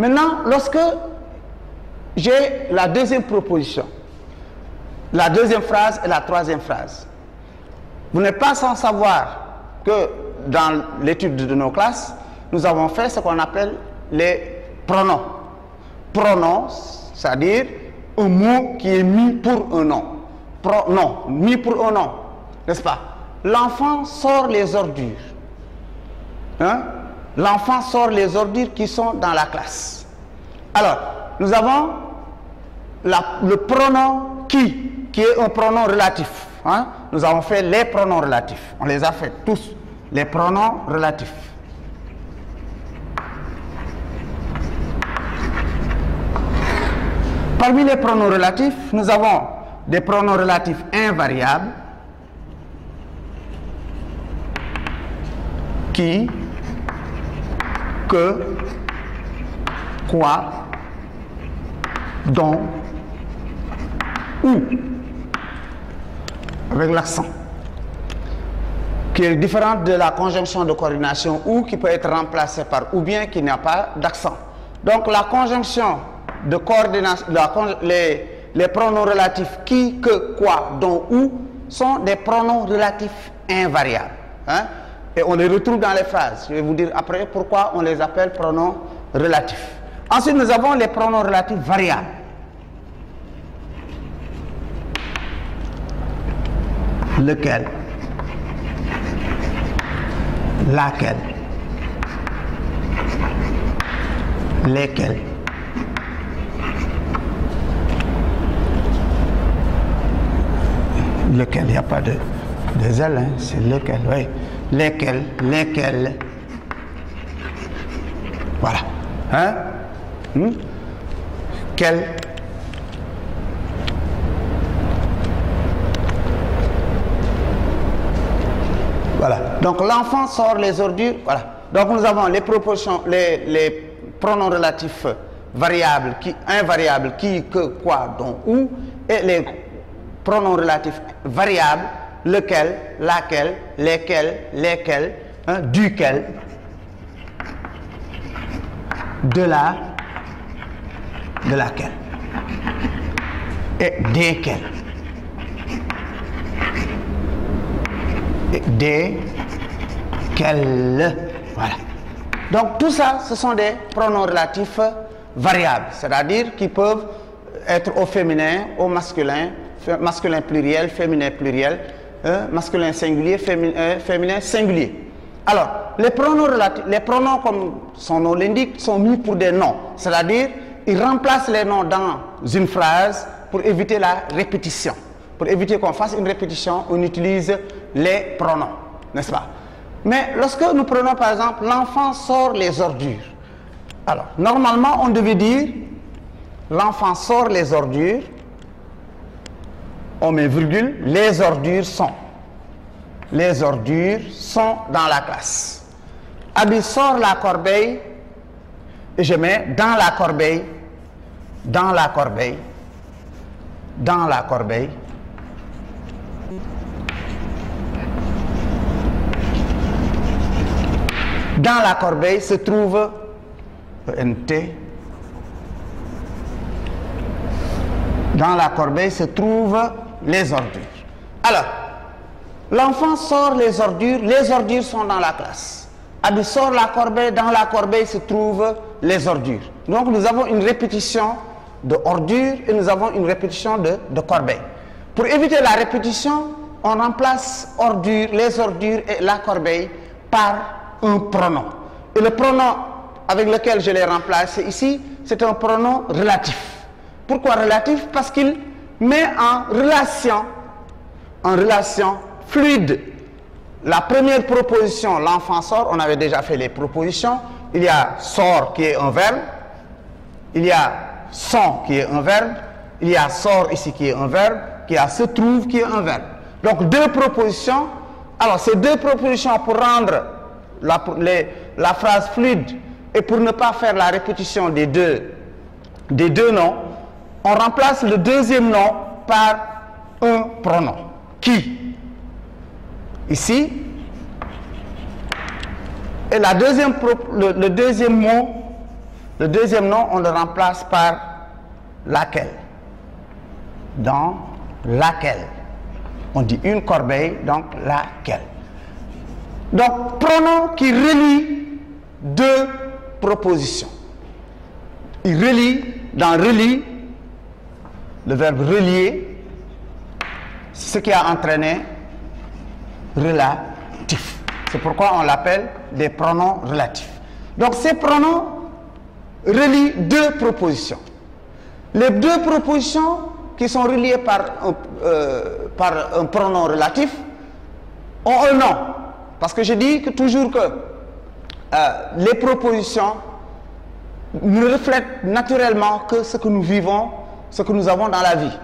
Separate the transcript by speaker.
Speaker 1: Maintenant, lorsque j'ai la deuxième proposition, la deuxième phrase et la troisième phrase, vous n'êtes pas sans savoir que dans l'étude de nos classes, nous avons fait ce qu'on appelle les pronoms. Pronoms, c'est-à-dire un mot qui est mis pour un nom. Pronom, mis pour un nom, n'est-ce pas? L'enfant sort les ordures. Hein? L'enfant sort les ordures qui sont dans la classe. Alors, nous avons le pronom qui, qui est un pronom relatif. Hein? Nous avons fait les pronoms relatifs. On les a fait tous, les pronoms relatifs. Parmi les pronoms relatifs, nous avons des pronoms relatifs invariables qui, que, quoi, dont, où, avec l'accent, qui est différente de la conjonction de coordination ou qui peut être remplacée par ou bien qui n'a pas d'accent. Donc la conjonction de coordination, les, les pronoms relatifs qui, que, quoi, dont, où sont des pronoms relatifs invariables. Hein? Et on les retrouve dans les phrases. Je vais vous dire après pourquoi on les appelle pronoms relatifs. Ensuite, nous avons les pronoms relatifs variables. Lequel? Laquelle? Lesquels? Lequel? Il n'y a pas de, de hein? c'est lequel, oui lesquels, lesquels. Voilà. Hein? Hmm? Quel? Voilà. Donc l'enfant sort les ordures. Voilà. Donc nous avons les proportions, les, les pronoms relatifs variables, qui, invariables, qui, que, quoi, dont, où, et les pronoms relatifs variables lequel, laquelle, lesquels, lesquels, hein, duquel, de la, de laquelle, et desquels, et desquels, voilà. Donc tout ça, ce sont des pronoms relatifs variables, c'est-à-dire qui peuvent être au féminin, au masculin, masculin pluriel, féminin pluriel, masculin singulier, féminin, singulier. Alors, les pronoms, les pronoms, comme son nom l'indique, sont mis pour des noms. C'est-à-dire, ils remplacent les noms dans une phrase pour éviter la répétition. Pour éviter qu'on fasse une répétition, on utilise les pronoms, n'est-ce pas? Mais lorsque nous prenons par exemple, l'enfant sort les ordures. Alors, normalement, on devait dire, l'enfant sort les ordures, on met virgule, les ordures sont. Les ordures sont dans la classe. Abi sort la corbeille et je mets dans la corbeille, dans la corbeille, dans la corbeille. Dans la corbeille se trouve NT. Dans la corbeille se trouve les ordures. Alors, l'enfant sort les ordures, les ordures sont dans la classe. Abi sort la corbeille, dans la corbeille se trouvent les ordures. Donc nous avons une répétition de ordures et nous avons une répétition de, de corbeille. Pour éviter la répétition, on remplace ordures, les ordures et la corbeille par un pronom. Et le pronom avec lequel je les remplace ici, c'est un pronom relatif. Pourquoi relatif? Parce qu'il mais en relation, en relation fluide. La première proposition, l'enfant sort, on avait déjà fait les propositions. Il y a sort qui est un verbe, il y a son qui est un verbe, il y a sort ici qui est un verbe, y a se trouve qui est un verbe. Donc deux propositions. Alors ces deux propositions pour rendre la, la phrase fluide et pour ne pas faire la répétition des deux, des deux noms, on remplace le deuxième nom par un pronom. Qui? Ici. Et le, deuxième mot Le deuxième nom, on le remplace par laquelle? Dans laquelle? On dit une corbeille, donc laquelle? Donc, pronom qui relie deux propositions. Il relie, dans relie, le verbe relier, ce qui a entraîné relatif. C'est pourquoi on l'appelle des pronoms relatifs. Donc ces pronoms relient deux propositions. Les deux propositions qui sont reliées par un, euh, pronom relatif ont un nom. Parce que je dis que toujours que euh, les propositions ne reflètent naturellement que ce que nous vivons, ce que nous avons dans la vie.